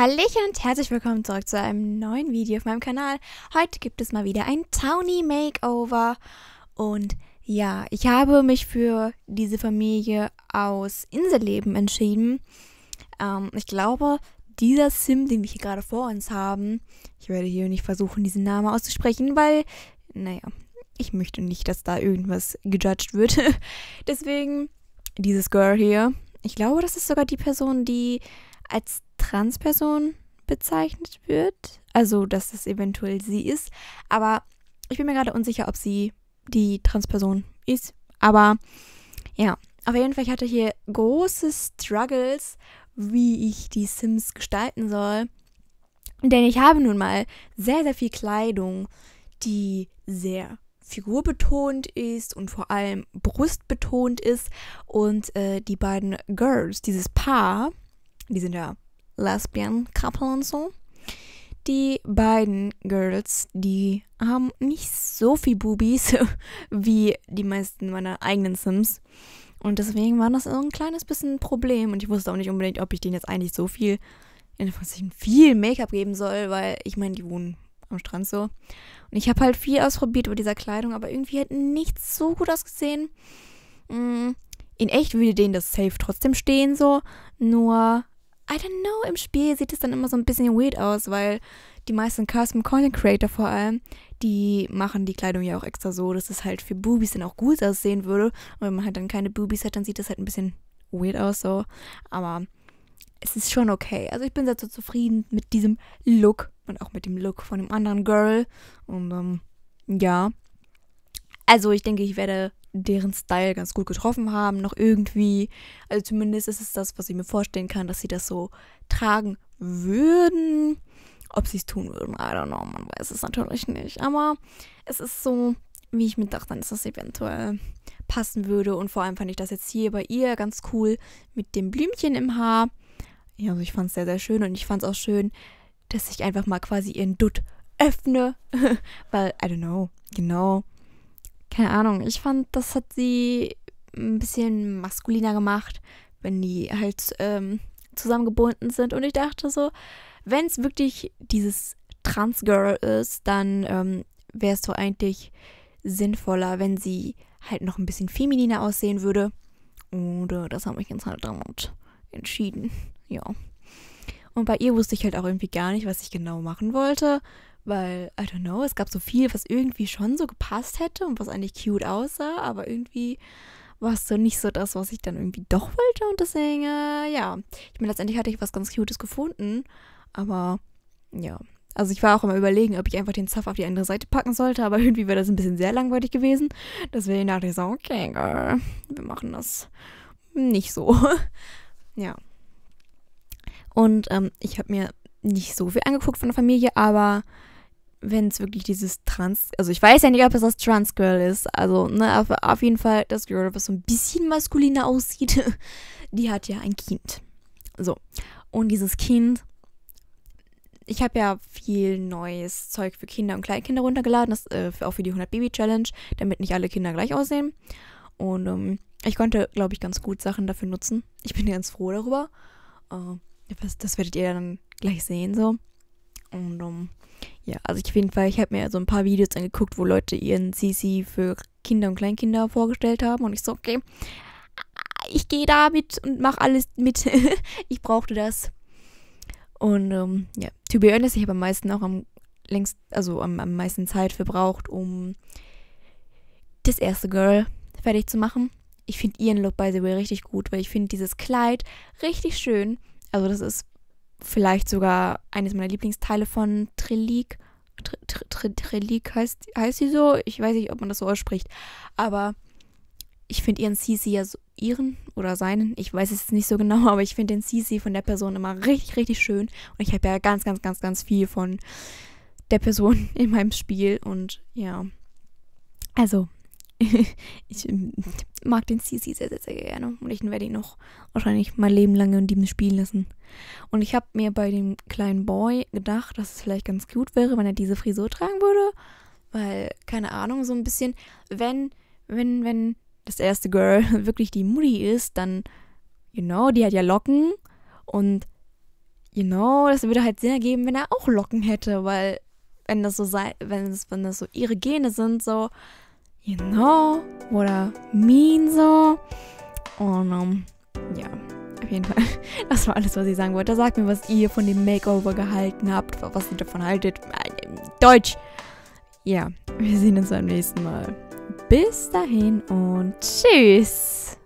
Hallöchen und herzlich willkommen zurück zu einem neuen Video auf meinem Kanal. Heute gibt es mal wieder ein Townie Makeover und ja, ich habe mich für diese Familie aus Inselleben entschieden. Ähm, ich glaube, dieser Sim, den wir hier gerade vor uns haben, ich werde hier nicht versuchen, diesen Namen auszusprechen, weil, naja, ich möchte nicht, dass da irgendwas gejudged wird. Deswegen dieses Girl hier. Ich glaube, das ist sogar die Person, die als Transperson bezeichnet wird. Also, dass das eventuell sie ist. Aber ich bin mir gerade unsicher, ob sie die Transperson ist. Aber ja, auf jeden Fall, ich hatte hier große Struggles, wie ich die Sims gestalten soll. Denn ich habe nun mal sehr, sehr viel Kleidung, die sehr figurbetont ist und vor allem brustbetont ist. Und äh, die beiden Girls, dieses Paar, die sind ja Lesbian-Couple und so. Die beiden Girls, die haben nicht so viel Boobies wie die meisten meiner eigenen Sims. Und deswegen war das so ein kleines bisschen ein Problem. Und ich wusste auch nicht unbedingt, ob ich denen jetzt eigentlich so viel, in viel Make-up geben soll, weil ich meine, die wohnen am Strand so. Und ich habe halt viel ausprobiert über dieser Kleidung, aber irgendwie hat nichts so gut ausgesehen. Mm, in echt würde denen das safe trotzdem stehen, so. Nur I don't know, im Spiel sieht es dann immer so ein bisschen weird aus, weil die meisten Custom Content Creator vor allem, die machen die Kleidung ja auch extra so, dass es halt für Boobies dann auch gut aussehen würde. Und wenn man halt dann keine Boobies hat, dann sieht das halt ein bisschen weird aus so. Aber es ist schon okay. Also ich bin sehr so zufrieden mit diesem Look und auch mit dem Look von dem anderen Girl. Und ähm, ja. Also ich denke, ich werde deren Style ganz gut getroffen haben, noch irgendwie. Also zumindest ist es das, was ich mir vorstellen kann, dass sie das so tragen würden. Ob sie es tun würden, I don't know, man weiß es natürlich nicht. Aber es ist so, wie ich mir dachte, dass das eventuell passen würde. Und vor allem fand ich das jetzt hier bei ihr ganz cool mit dem Blümchen im Haar. Ja, also ich fand es sehr, sehr schön und ich fand es auch schön, dass ich einfach mal quasi ihren Dutt öffne. Weil, I don't know, genau keine Ahnung, ich fand, das hat sie ein bisschen maskuliner gemacht, wenn die halt ähm, zusammengebunden sind. Und ich dachte so, wenn es wirklich dieses Trans-Girl ist, dann ähm, wäre es doch eigentlich sinnvoller, wenn sie halt noch ein bisschen femininer aussehen würde. Und äh, das habe ich jetzt halt damit entschieden. Ja. Und bei ihr wusste ich halt auch irgendwie gar nicht, was ich genau machen wollte weil, I don't know, es gab so viel, was irgendwie schon so gepasst hätte und was eigentlich cute aussah, aber irgendwie war es so nicht so das, was ich dann irgendwie doch wollte und deswegen, äh, ja. Ich meine, letztendlich hatte ich was ganz Cutes gefunden, aber ja. Also ich war auch immer überlegen, ob ich einfach den Zaff auf die andere Seite packen sollte, aber irgendwie wäre das ein bisschen sehr langweilig gewesen. Deswegen dachte ich so, okay, girl, wir machen das nicht so. ja. Und ähm, ich habe mir nicht so viel angeguckt von der Familie, aber wenn es wirklich dieses Trans, also ich weiß ja nicht, ob es das Trans-Girl ist, also ne, aber auf jeden Fall das Girl, was so ein bisschen maskuliner aussieht, die hat ja ein Kind. So, und dieses Kind, ich habe ja viel neues Zeug für Kinder und Kleinkinder runtergeladen, das äh, auch für die 100 Baby Challenge, damit nicht alle Kinder gleich aussehen. Und ähm, ich konnte, glaube ich, ganz gut Sachen dafür nutzen. Ich bin ganz froh darüber. Äh, das, das werdet ihr dann gleich sehen so. Und um, ja, also ich auf jeden Fall, ich habe mir so ein paar Videos angeguckt, wo Leute ihren CC für Kinder und Kleinkinder vorgestellt haben. Und ich so, okay, ich gehe da mit und mache alles mit. ich brauchte das. Und um, ja, to be honest, ich habe am meisten auch am längst, also am, am meisten Zeit verbraucht, um das erste Girl fertig zu machen. Ich finde ihren Look by the way richtig gut, weil ich finde dieses Kleid richtig schön. Also das ist vielleicht sogar eines meiner Lieblingsteile von Trilik. Trilik heißt, heißt sie so? Ich weiß nicht, ob man das so ausspricht. Aber ich finde ihren CC ja so, ihren oder seinen, ich weiß es nicht so genau, aber ich finde den CC von der Person immer richtig, richtig schön. Und ich habe ja ganz, ganz, ganz, ganz viel von der Person in meinem Spiel. Und ja. Also, ich ähm, mag den CC sehr, sehr, sehr gerne. Und ich werde ihn noch wahrscheinlich mein Leben lang in diesem Spiel lassen. Und ich habe mir bei dem kleinen Boy gedacht, dass es vielleicht ganz gut wäre, wenn er diese Frisur tragen würde. Weil, keine Ahnung, so ein bisschen, wenn, wenn, wenn das erste Girl wirklich die Mutti ist, dann, you know, die hat ja Locken und you know, das würde halt Sinn ergeben, wenn er auch Locken hätte, weil wenn das so sei, wenn es, wenn das so ihre Gene sind, so, you know, oder mean so. Und um, ja, auf jeden Fall. Das war alles, was ich sagen wollte. Sagt mir, was ihr von dem Makeover gehalten habt, was ihr davon haltet. Deutsch. Ja, wir sehen uns beim nächsten Mal. Bis dahin und tschüss.